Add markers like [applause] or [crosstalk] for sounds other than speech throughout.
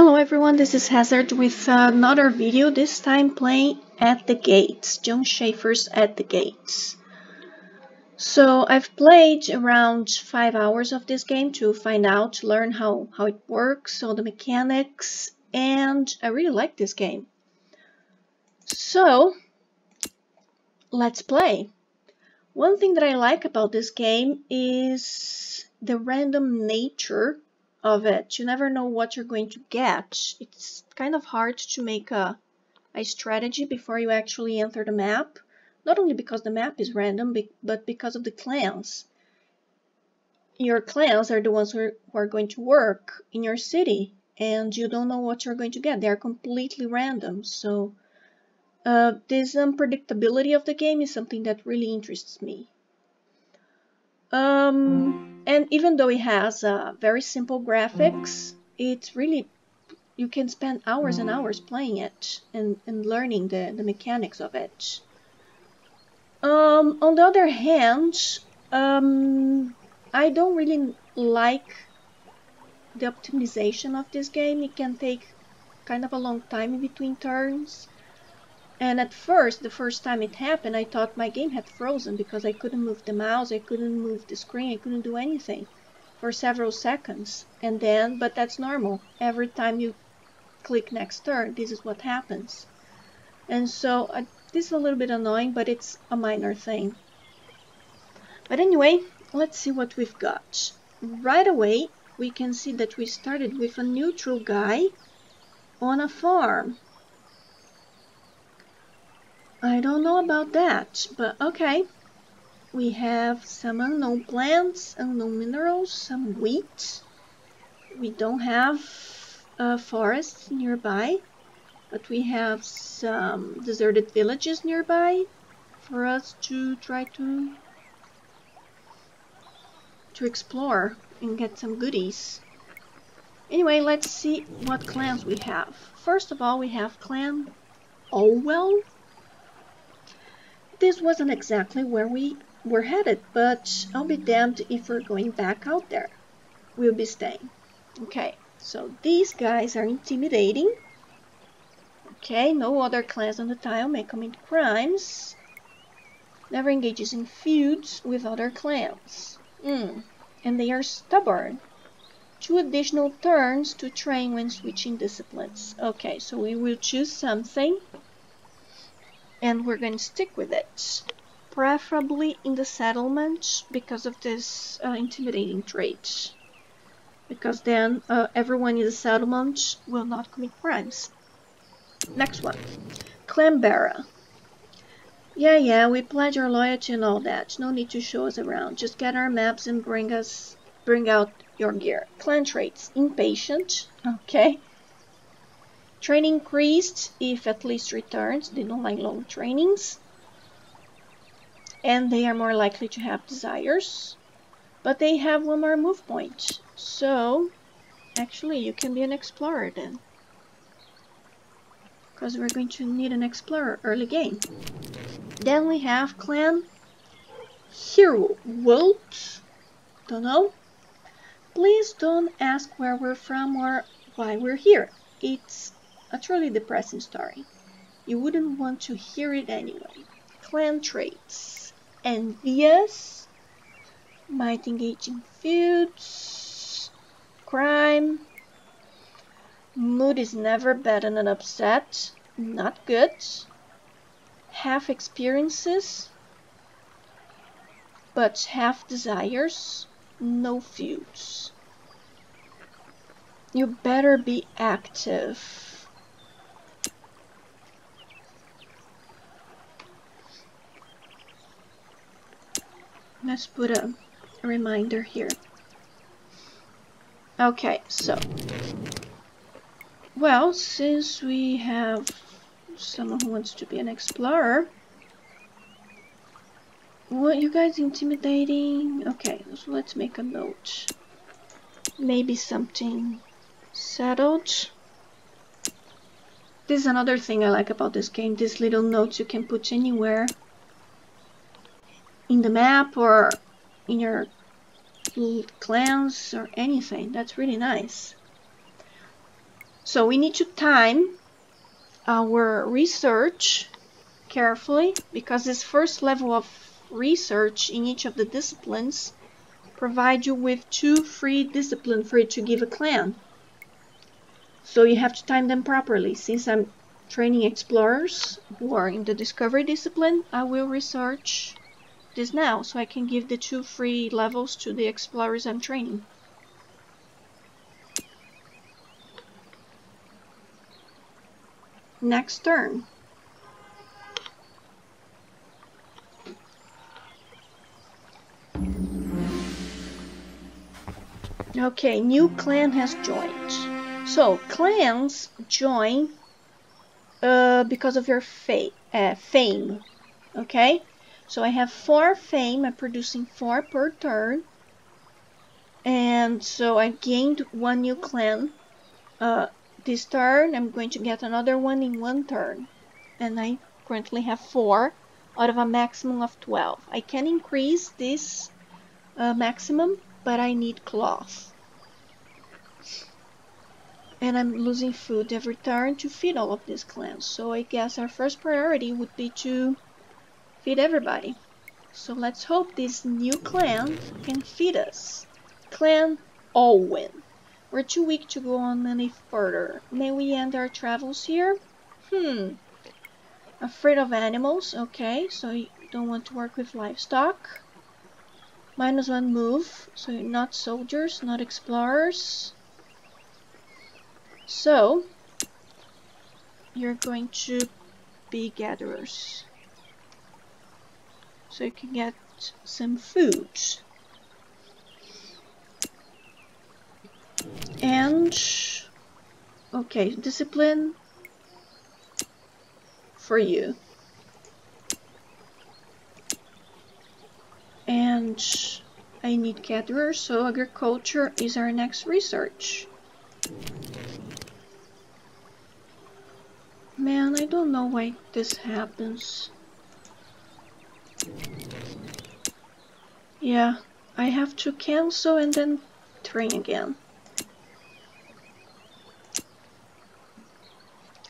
Hello everyone, this is Hazard with another video, this time playing At the Gates, Jon Shafer's At the Gates. So I've played around 5 hours of this game to find out, to learn how, how it works, all the mechanics, and I really like this game. So, let's play. One thing that I like about this game is the random nature of it. You never know what you're going to get. It's kind of hard to make a, a strategy before you actually enter the map. Not only because the map is random, but because of the clans. Your clans are the ones who are, going to work in your city, and you don't know what you're going to get. They are completely random, so uh, this unpredictability of the game is something that really interests me. Um, and even though it has uh, very simple graphics, it's really you can spend hours and hours playing it and, and learning the, the mechanics of it. Um, on the other hand, um, I don't really like the optimization of this game. It can take kind of a long time in between turns. And at first, the first time it happened, I thought my game had frozen because I couldn't move the mouse, I couldn't move the screen, I couldn't do anything for several seconds. And then, but that's normal. Every time you click next turn, this is what happens. And so, uh, this is a little bit annoying, but it's a minor thing. But anyway, let's see what we've got. Right away, we can see that we started with a neutral guy on a farm. I don't know about that, but okay. We have some unknown plants, unknown minerals, some wheat. We don't have a forest nearby, but we have some deserted villages nearby for us to try to to explore and get some goodies. Anyway, let's see what clans we have. First of all, we have clan Olwell this wasn't exactly where we were headed, but I'll be damned if we're going back out there. We'll be staying. Okay, so these guys are intimidating. Okay, no other clans on the tile may commit crimes. Never engages in feuds with other clans. Mm. And they are stubborn. Two additional turns to train when switching disciplines. Okay, so we will choose something and we're going to stick with it. Preferably in the settlement because of this uh, intimidating trait. Because then uh, everyone in the settlement will not commit crimes. Next one. Clanbera yeah yeah we pledge our loyalty and all that. No need to show us around. Just get our maps and bring us bring out your gear. Clan traits. Impatient. Okay Training increased if at least returns. They don't like long trainings. And they are more likely to have desires. But they have one more move point. So, actually, you can be an explorer then. Because we're going to need an explorer early game. Then we have clan Hero Walt. Don't know. Please don't ask where we're from or why we're here. It's a truly depressing story. You wouldn't want to hear it anyway. Clan traits. Envious. Might engage in feuds. Crime. Mood is never better than upset. Not good. Have experiences. But have desires. No feuds. You better be active. Let's put a, reminder here. Okay, so. Well, since we have someone who wants to be an explorer. What, you guys intimidating? Okay, so let's make a note. Maybe something settled. This is another thing I like about this game. These little notes you can put anywhere in the map or in your clans or anything. That's really nice. So we need to time our research carefully because this first level of research in each of the disciplines provide you with two free discipline for you to give a clan. So you have to time them properly. Since I'm training explorers who are in the discovery discipline, I will research this now so I can give the two free levels to the explorers I'm training. Next turn. Okay, new clan has joined. So, clans join uh, because of your fa uh, fame. Okay? So I have 4 fame, I'm producing 4 per turn. And so I gained one new clan. Uh, this turn, I'm going to get another one in one turn. And I currently have 4 out of a maximum of 12. I can increase this uh, maximum, but I need cloth. And I'm losing food every turn to feed all of these clans. So I guess our first priority would be to feed everybody. So let's hope this new clan can feed us. Clan Olwyn. We're too weak to go on any further. May we end our travels here? Hmm. Afraid of animals. Okay, so you don't want to work with livestock. Minus one move. So you're not soldiers, not explorers. So, you're going to be gatherers so you can get some food. And, okay, discipline for you. And I need gatherers, so agriculture is our next research. Man, I don't know why this happens. Yeah, I have to cancel and then train again.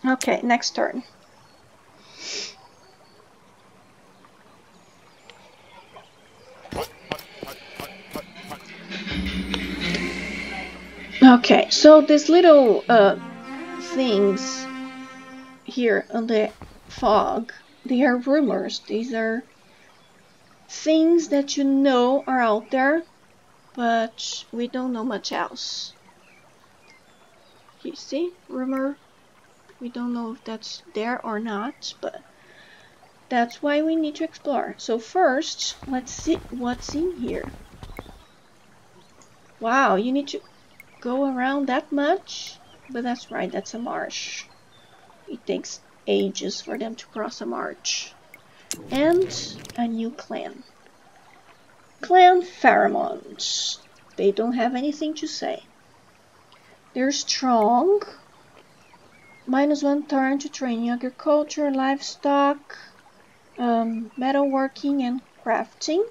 Okay, next turn. Okay, so these little uh, things here on the fog, they are rumors. These are things that you know are out there, but we don't know much else. You see, rumor, we don't know if that's there or not, but that's why we need to explore. So first, let's see what's in here. Wow, you need to go around that much? But that's right, that's a marsh. It takes ages for them to cross a marsh and a new clan. Clan Pheromons. They don't have anything to say. They're strong. Minus one turn to training agriculture, livestock, um, metalworking, and crafting.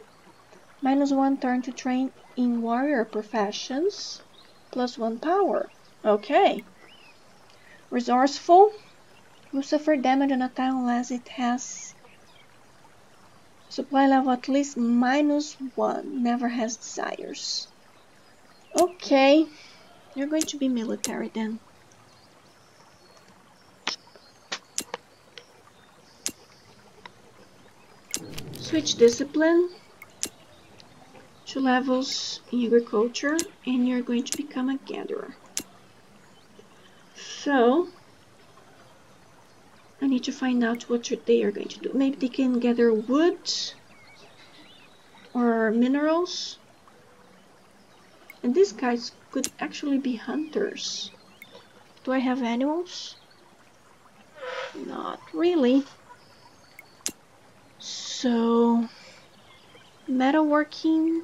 Minus one turn to train in warrior professions. Plus one power. Okay. Resourceful. Will suffer damage on a tile unless it has Supply level at least minus one. Never has desires. Okay. You're going to be military then. Switch discipline. to levels in agriculture and you're going to become a gatherer. So, I need to find out what they are going to do. Maybe they can gather wood or minerals. And these guys could actually be hunters. Do I have animals? Not really. So, metalworking,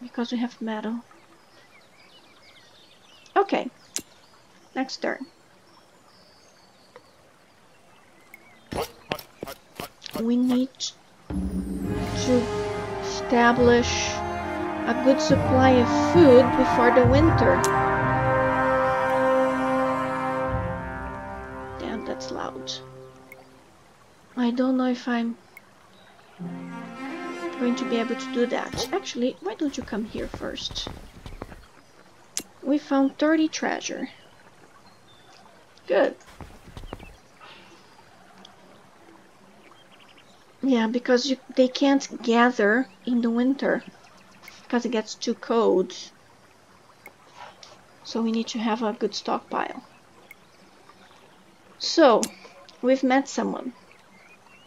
because we have metal. Okay, next turn. we need to establish a good supply of food before the winter. Damn, that's loud. I don't know if I'm going to be able to do that. Actually, why don't you come here first? We found 30 treasure. Good. Yeah, because you, they can't gather in the winter because it gets too cold. So we need to have a good stockpile. So, we've met someone.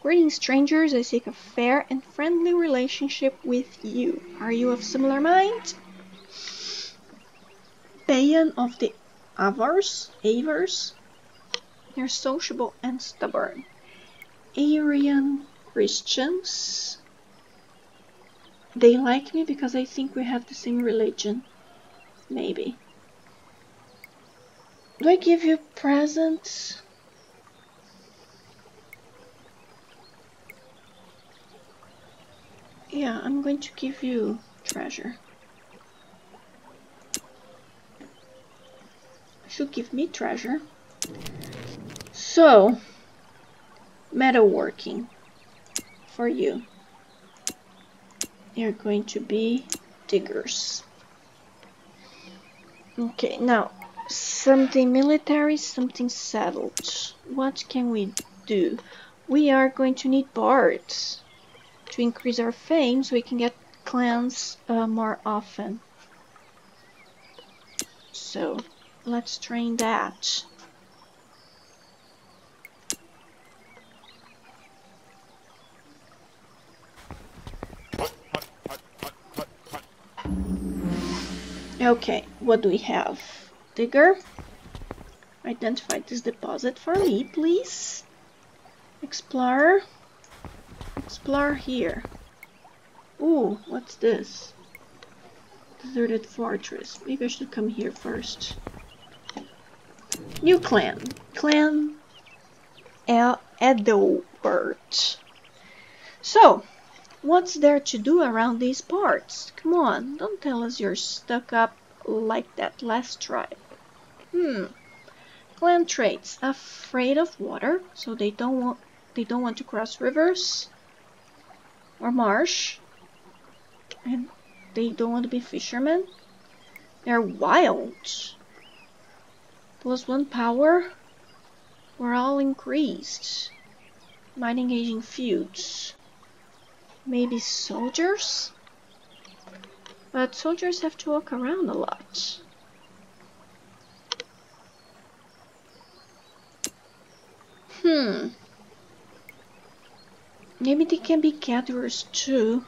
Greetings, strangers. I seek a fair and friendly relationship with you. Are you of similar mind? Bayan of the Avars, Avars. They're sociable and stubborn. Aryan Christians. They like me because I think we have the same religion. Maybe. Do I give you presents? Yeah, I'm going to give you treasure. Should give me treasure. So, metalworking for you. You're going to be diggers. Okay, now something military, something settled. What can we do? We are going to need bards to increase our fame so we can get clans uh, more often. So let's train that. Okay, what do we have? Digger. Identify this deposit for me, please. Explorer. Explore here. Ooh, what's this? Deserted fortress. Maybe I should come here first. New clan. Clan El Edelbert. So, what's there to do around these parts? Come on, don't tell us you're stuck up like that last tribe. Hmm. Clan traits. Afraid of water, so they don't want they don't want to cross rivers or marsh. And they don't want to be fishermen. They're wild. Plus one power. We're all increased. Mind engaging feuds. Maybe soldiers? But soldiers have to walk around a lot. Hmm. Maybe they can be gatherers too.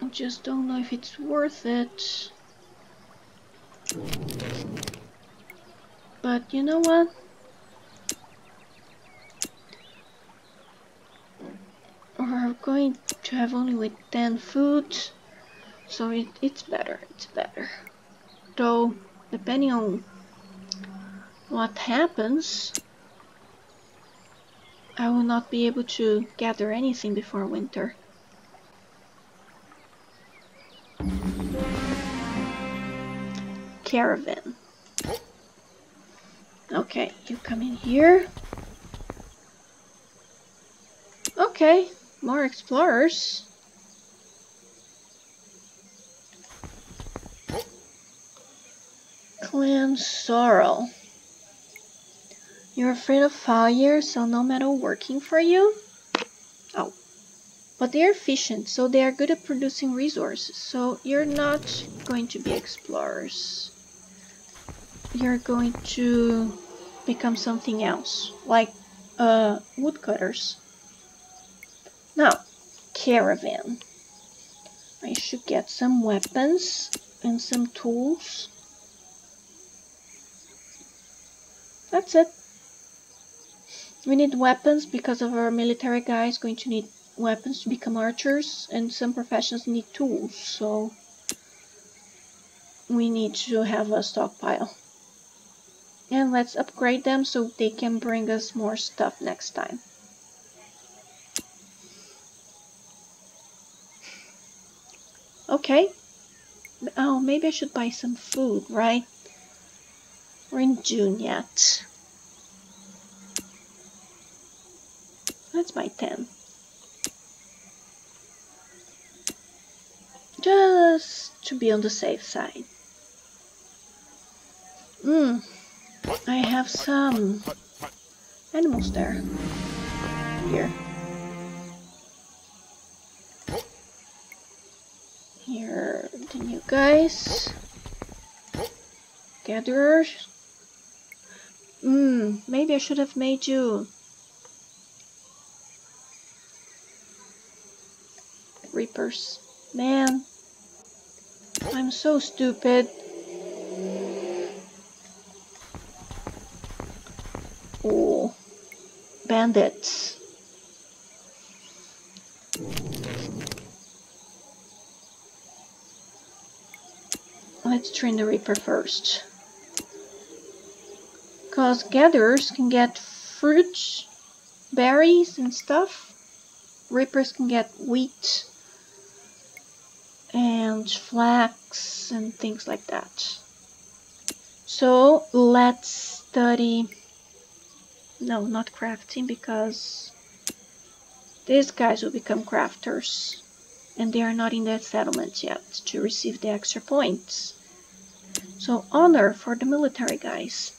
I just don't know if it's worth it. But you know what? We're going to have only with 10 food, so it, it's better, it's better. Though, depending on what happens, I will not be able to gather anything before winter. Caravan. Okay, you come in here. Okay, more explorers. Clan Sorrel. You're afraid of fire, so no metal working for you? Oh. But they're efficient, so they are good at producing resources. So you're not going to be explorers. You're going to become something else, like uh, woodcutters. Now, caravan. I should get some weapons and some tools. That's it. We need weapons because of our military guys going to need weapons to become archers and some professions need tools so we need to have a stockpile and let's upgrade them so they can bring us more stuff next time okay oh maybe I should buy some food right we're in June yet Let's buy 10. Just to be on the safe side. Hmm. I have some animals there. Here. Here, the new guys. Gatherers. Hmm, maybe I should have made you Reapers. Man, I'm so stupid. Oh, bandits. Let's train the Reaper first. Because gatherers can get fruits, berries and stuff. Reapers can get wheat and flax and things like that. So let's study, no, not crafting because these guys will become crafters and they are not in that settlement yet to receive the extra points. So honor for the military guys.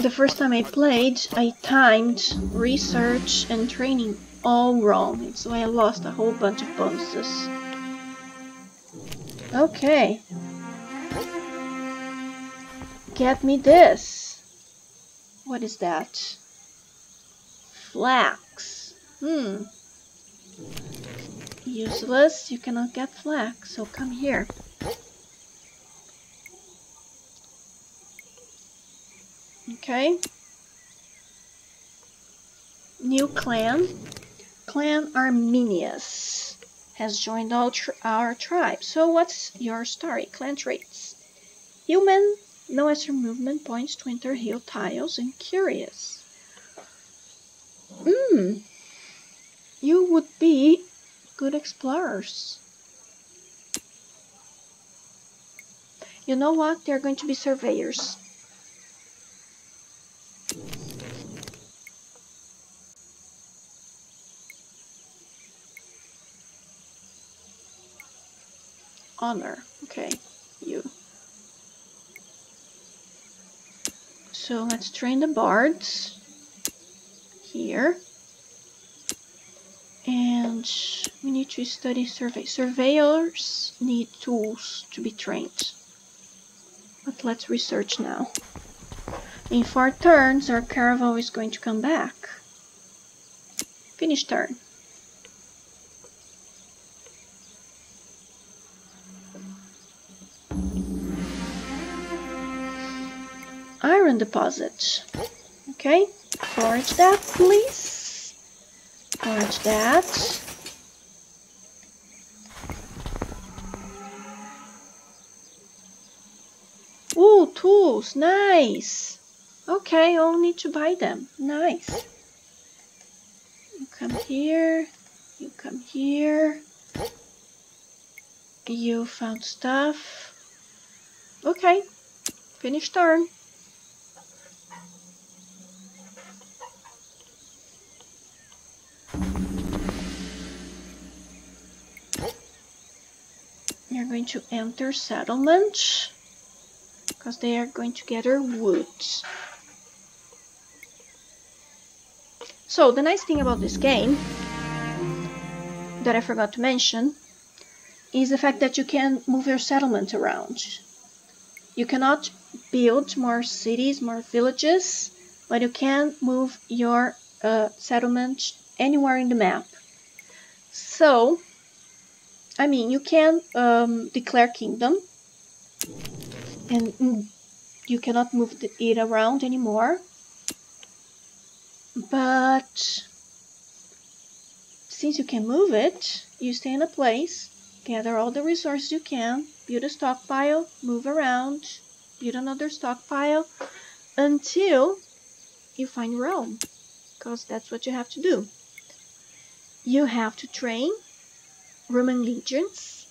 The first time I played, I timed research and training all wrong, so I lost a whole bunch of bonuses. Okay. Get me this. What is that? Flax. Hmm. Useless, you cannot get flax, so come here. Okay. New clan. Clan Arminius has joined our, our tribe. So what's your story? Clan traits. Human, no extra movement points to enter hill tiles, and curious. Hmm. You would be good explorers. You know what? They're going to be surveyors. honor. Okay, you. So let's train the bards here. And we need to study survey. Surveyors need tools to be trained. But let's research now. In four turns, our caravan is going to come back. Finish turn. iron deposit. Okay, forge that, please. Forge that. Ooh, tools, nice. Okay, I'll need to buy them. Nice. You come here, you come here. You found stuff. Okay, finish turn. You're going to enter settlement because they are going to gather wood. So the nice thing about this game that I forgot to mention is the fact that you can move your settlement around. You cannot build more cities, more villages, but you can move your uh, settlement anywhere in the map. So I mean, you can um, declare kingdom, and mm, you cannot move the, it around anymore. But since you can move it, you stay in a place, gather all the resources you can, build a stockpile, move around, build another stockpile until you find Rome, because that's what you have to do. You have to train Roman legions.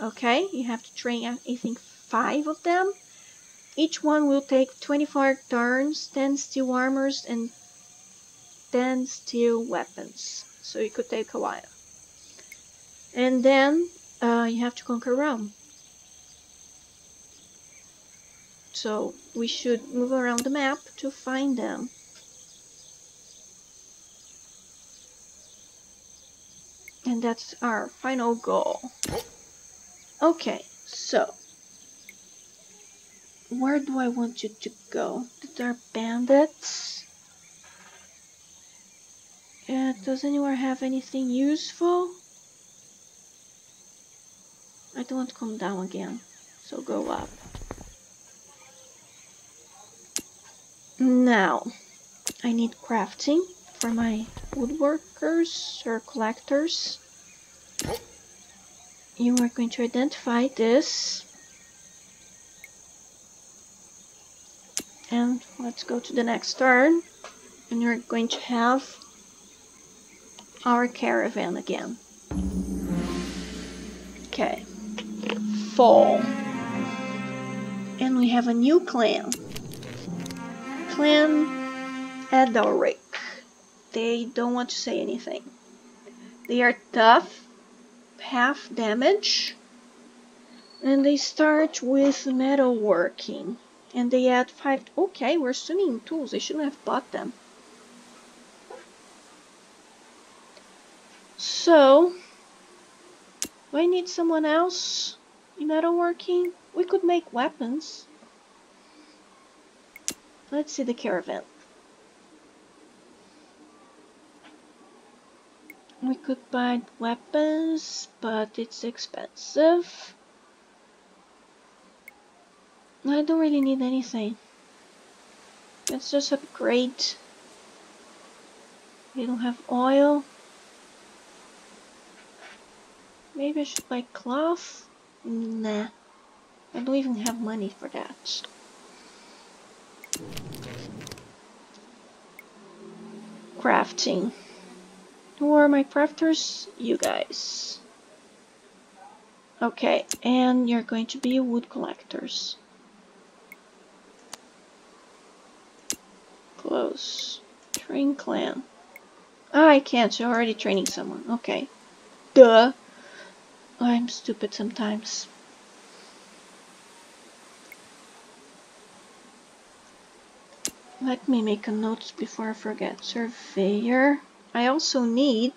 Okay, you have to train, I think, five of them. each one will take 24 turns, 10 steel armors, and 10 steel weapons. So it could take a while. And then uh, you have to conquer Rome. So we should move around the map to find them. And that's our final goal. Okay, so where do I want you to go? There are bandits. Uh, does anyone have anything useful? I don't want to come down again, so go up. Now, I need crafting for my woodworkers or collectors. You are going to identify this. And let's go to the next turn. And you're going to have our caravan again. Okay. Fall. And we have a new clan. Clan Adalric. They don't want to say anything. They are tough, half damage, and they start with metalworking. And they add five. Okay, we're swimming tools. They shouldn't have bought them. So, do I need someone else in metalworking? We could make weapons. Let's see the caravan. We could buy weapons, but it's expensive. I don't really need anything. Let's just upgrade. We don't have oil. Maybe I should buy cloth? Nah. I don't even have money for that. Crafting. Who are my crafters? You guys. Okay, and you're going to be wood collectors. Close. Train clan. Ah, I can't, you're already training someone. Okay. Duh. I'm stupid sometimes. Let me make a note before I forget. Surveyor. I also need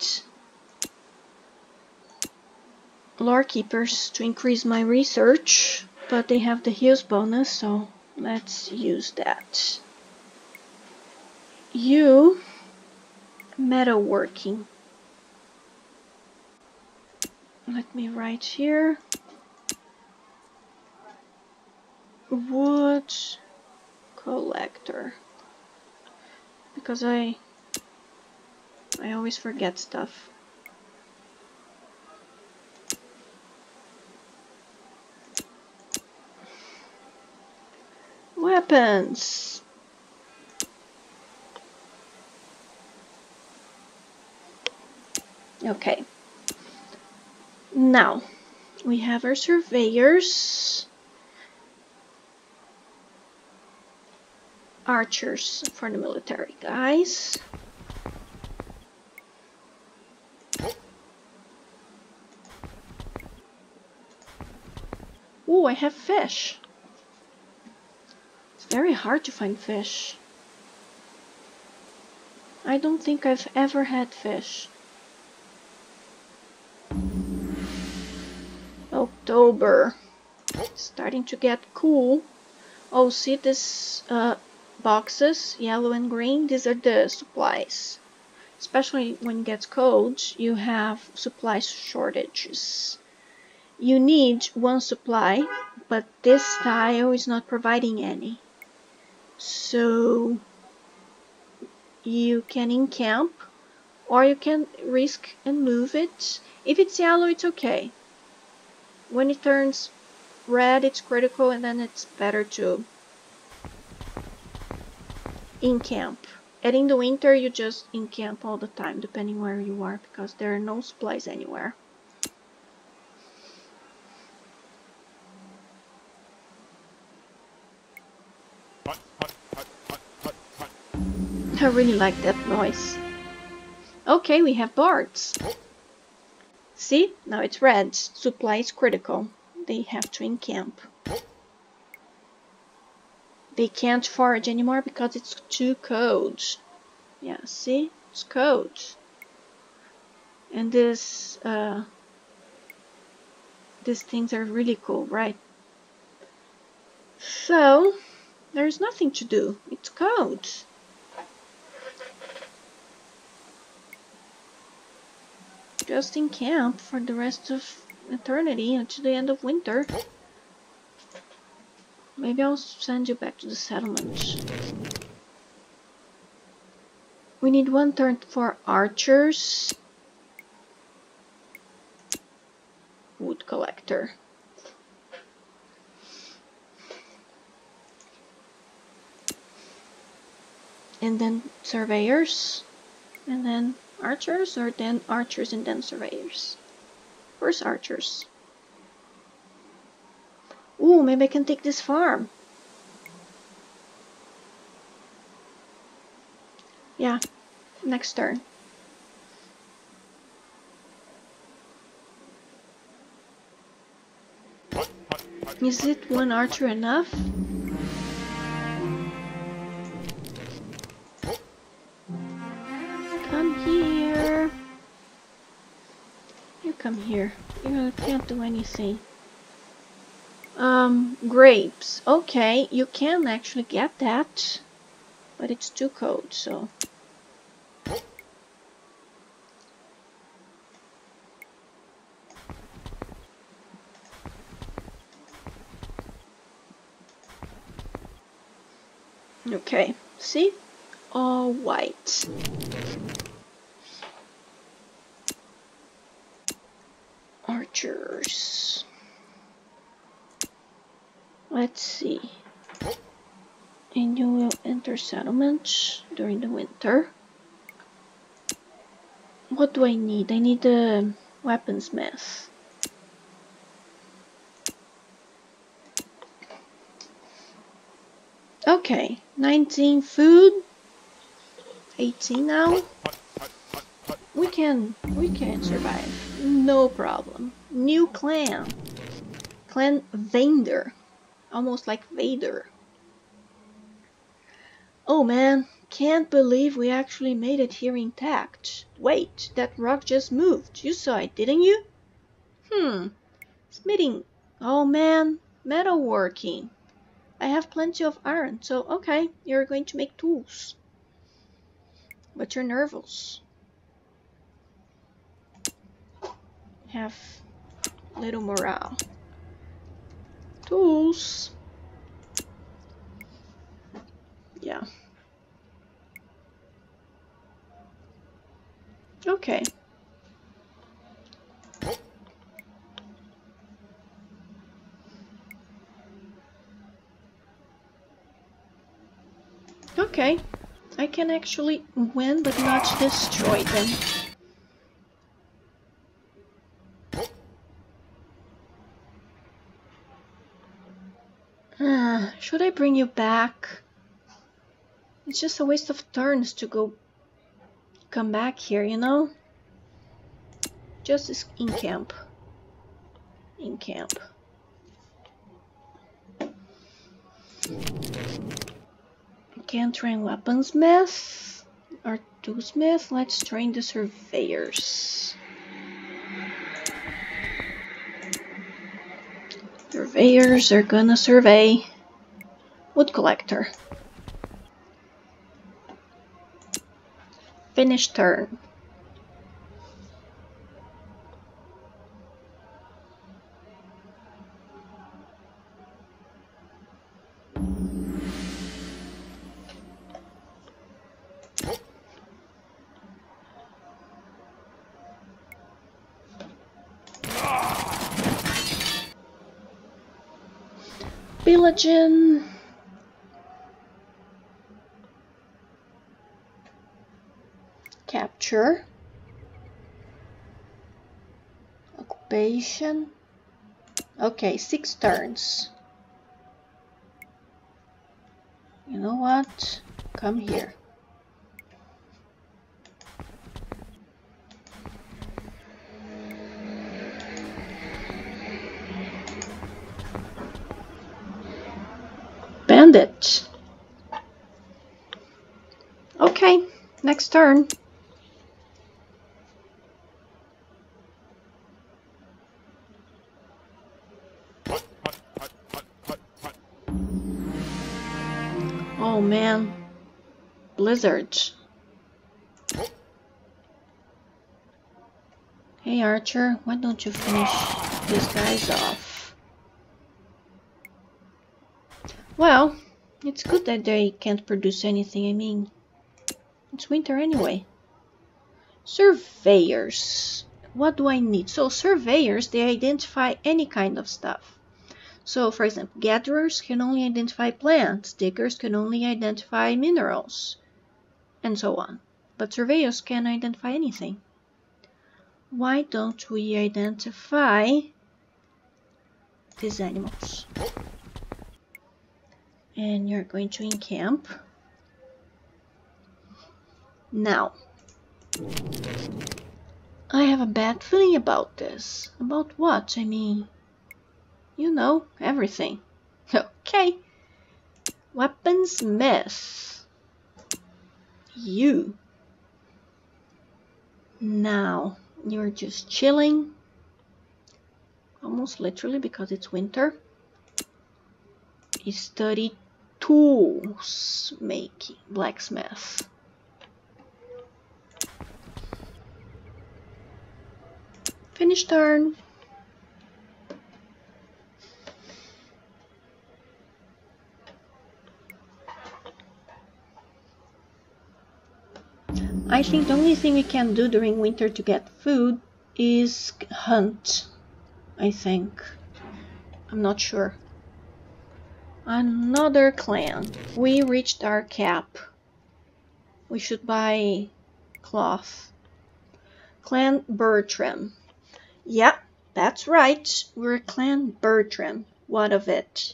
lore keepers to increase my research, but they have the heals bonus, so let's use that. You metalworking. Let me write here. Wood collector because I I always forget stuff. Weapons. Okay. Now, we have our surveyors. archers for the military guys. I have fish. It's very hard to find fish. I don't think I've ever had fish. October. It's starting to get cool. Oh, see this uh, boxes, yellow and green, these are the supplies. Especially when it gets cold, you have supply shortages. You need one supply, but this tile is not providing any. So you can encamp or you can risk and move it. If it's yellow, it's okay. When it turns red, it's critical and then it's better to encamp. And in the winter, you just encamp all the time, depending where you are, because there are no supplies anywhere. I really like that noise. Okay, we have bards. See? Now it's red. Supply is critical. They have to encamp. They can't forage anymore because it's too cold. Yeah, see? It's cold. And this, uh, these things are really cool, right? So, there's nothing to do. It's cold. Just in camp for the rest of eternity until the end of winter. Maybe I'll send you back to the settlement. We need one turn for archers. Wood collector. And then surveyors. And then archers or then archers and then surveyors. First archers. Ooh, maybe I can take this farm. Yeah, next turn. Is it one archer enough? Come here. You can't do anything. Um, grapes. Okay, you can actually get that, but it's too cold, so... Okay, see? All white. Archers. Let's see. And enter settlement during the winter. What do I need? I need a weaponsmith. Okay, 19 food. 18 now. We can, we can survive. No problem. New clan. Clan Vander. Almost like Vader. Oh man, can't believe we actually made it here intact. Wait, that rock just moved. You saw it, didn't you? Hmm. Smithing. Oh man, metalworking. I have plenty of iron, so okay, you're going to make tools. But you're nervous. Have little morale. Tools. Yeah. Okay. Okay. I can actually win but not destroy them. Uh, should I bring you back? It's just a waste of turns to go come back here, you know? Just in camp. In camp. Can't train weaponsmith or toolsmith. Let's train the surveyors. Surveyors are gonna survey. Wood collector. Finish turn. Pillaging. Capture. Occupation. Okay, six turns. You know what? Come here. Bandit. Okay, next turn. Blizzard. Hey Archer, why don't you finish these guys off? Well, it's good that they can't produce anything, I mean, it's winter anyway. Surveyors. What do I need? So surveyors, they identify any kind of stuff. So, for example, gatherers can only identify plants, diggers can only identify minerals, and so on. But surveyors can't identify anything. Why don't we identify these animals? And you're going to encamp. Now, I have a bad feeling about this. About what? I mean, you know, everything. [laughs] Okay. Weaponsmith. You. Now, you're just chilling. Almost literally because it's winter. You study tools making, blacksmith. Finish turn. I think the only thing we can do during winter to get food is hunt. I think. I'm not sure. Another clan. We reached our cap. We should buy cloth. Clan Bertram. Yeah, that's right. We're Clan Bertram. What of it?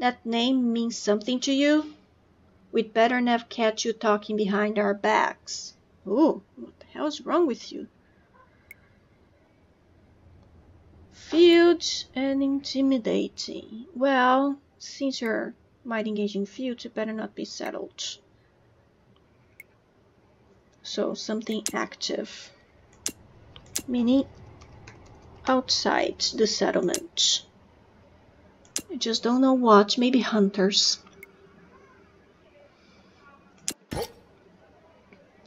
That name means something to you? We'd better never catch you talking behind our backs. Ooh, what the hell's wrong with you? Field and intimidating. Well, since you're might engage in field, you better not be settled. So something active meaning outside the settlement. I just don't know what, maybe hunters.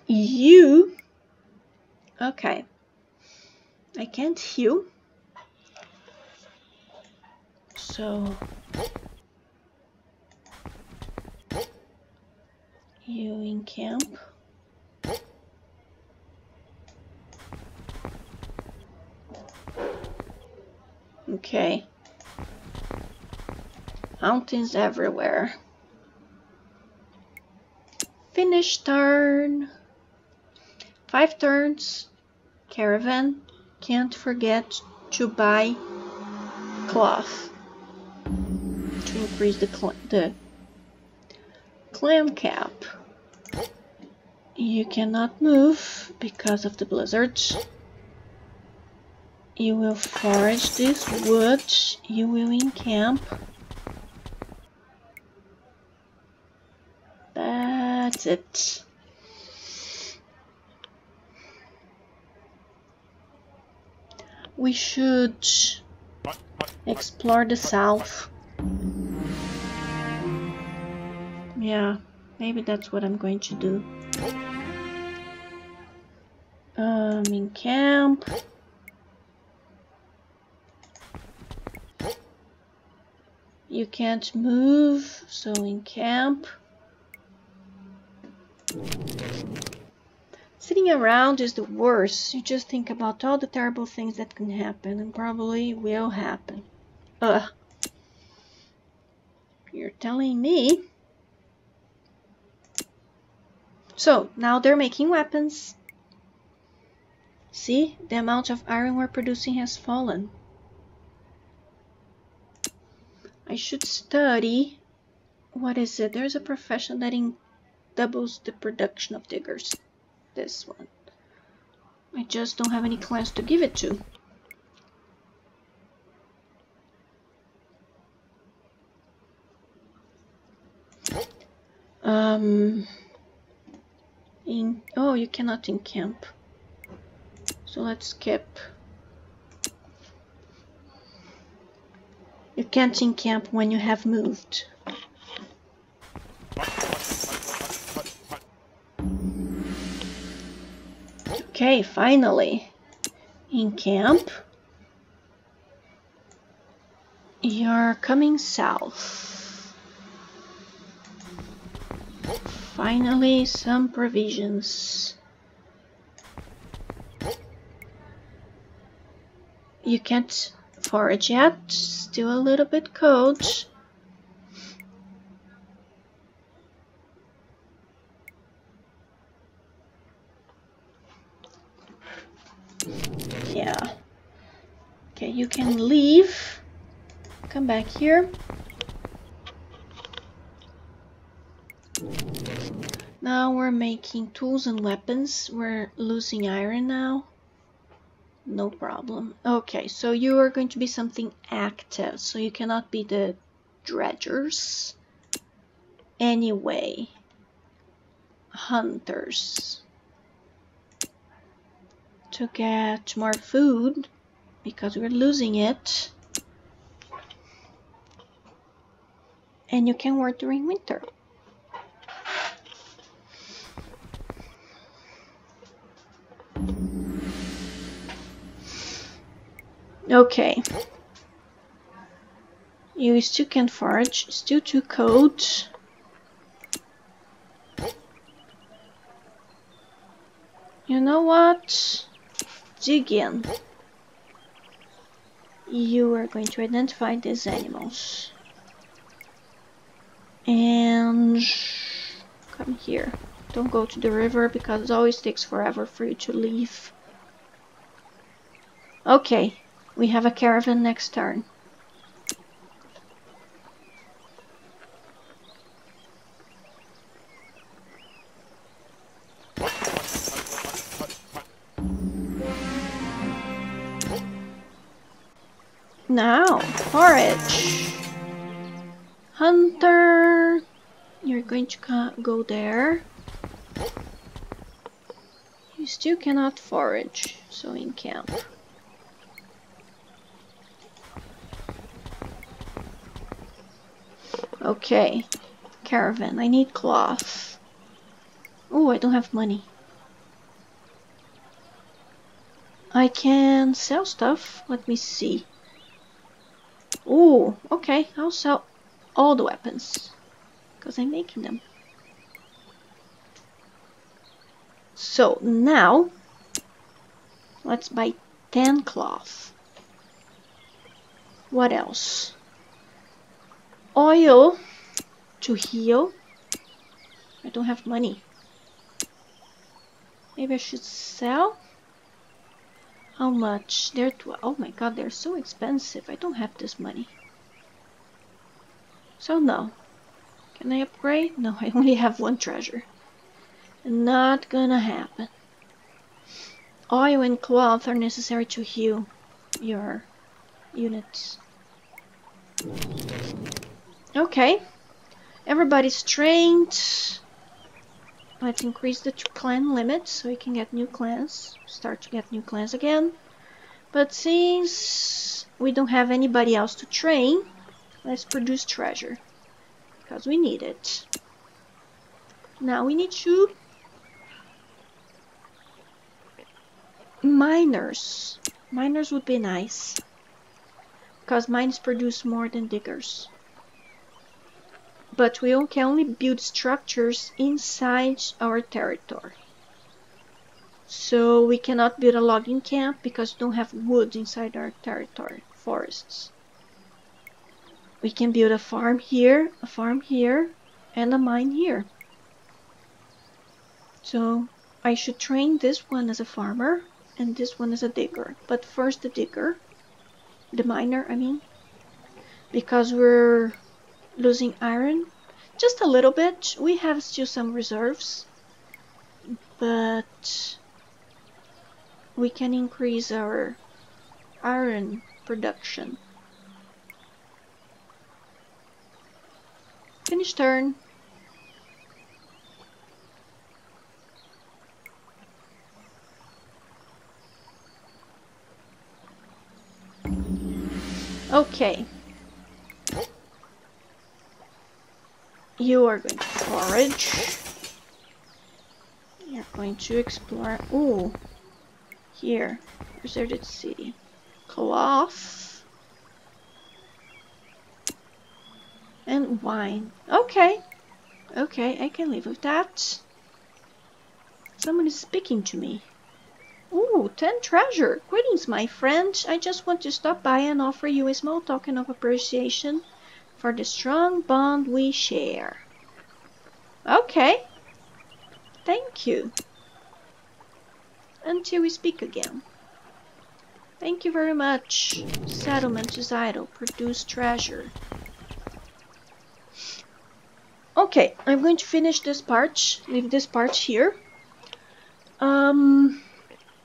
You, okay, I can't heal, so you in camp. Okay. Mountains everywhere. Finish turn. Five turns. Caravan. Can't forget to buy cloth to increase the cl the clan cap. You cannot move because of the blizzards. You will forage this wood. You will encamp. That's it. We should explore the south. Yeah, maybe that's what I'm going to do. Um, in camp. You can't move, so in camp. Sitting around is the worst. You just think about all the terrible things that can happen and probably will happen. Ugh. You're telling me. So, now they're making weapons. See, the amount of iron we're producing has fallen. I should study what is it? There's a profession that doubles the production of diggers. This one. I just don't have any clans to give it to. Um, in oh, you cannot encamp. So let's skip. You can't encamp when you have moved. Okay, finally. in camp, You're coming south. Finally, some provisions. You can't forage yet, still a little bit cold. Yeah. Okay, you can leave. Come back here. Now we're making tools and weapons. We're losing iron now. No problem. Okay, so you are going to be something active, so you cannot be the dredgers. Anyway, hunters. To get more food, because we're losing it. And you can work during winter. Okay. You still can forage, still too cold. You know what? Dig in. You are going to identify these animals. And come here. Don't go to the river because it always takes forever for you to leave. Okay, we have a caravan next turn. Now, forage. Hunter, you're going to go there. You still cannot forage, so in camp. Okay. Caravan. I need cloth. Oh, I don't have money. I can sell stuff. Let me see. Oh, okay. I'll sell all the weapons. Because I'm making them. So, now, let's buy 10 cloth. What else? oil to heal. I don't have money. Maybe I should sell? How much? They're oh my god, they're so expensive. I don't have this money. So no. Can I upgrade? No, I only have one treasure. Not gonna happen. Oil and cloth are necessary to heal your units. Okay. Everybody's trained. Let's increase the clan limit so we can get new clans. Start to get new clans again. But since we don't have anybody else to train, let's produce treasure. Because we need it. Now we need to... Miners. Miners would be nice. Because mines produce more than diggers but we can only build structures inside our territory. So we cannot build a logging camp because we don't have wood inside our territory, forests. We can build a farm here, a farm here, and a mine here. So I should train this one as a farmer and this one as a digger. But first the digger, the miner I mean, because we're losing iron. just a little bit. We have still some reserves, but we can increase our iron production. Finish turn. Okay. You are going to forage. You're going to explore. Ooh. Here. Deserted city. Cloth. And wine. Okay. Okay, I can live with that. Someone is speaking to me. Ooh, 10 treasure. Greetings, my friend. I just want to stop by and offer you a small token of appreciation for the strong bond we share. Okay. Thank you. Until we speak again. Thank you very much. Settlement is idle. Produce treasure. Okay, I'm going to finish this part. Leave this part here. Um,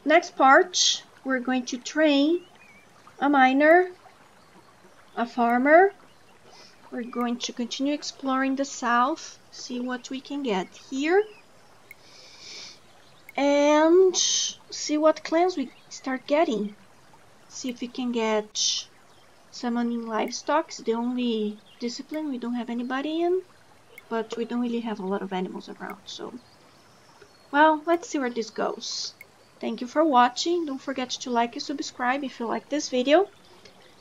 next part, we're going to train a miner, a farmer. We're going to continue exploring the south, see what we can get here. And see what clans we start getting. See if we can get summoning livestock. It's the only discipline we don't have anybody in. But we don't really have a lot of animals around, so... Well, let's see where this goes. Thank you for watching. Don't forget to like and subscribe if you like this video.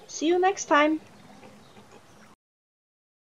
See you next time.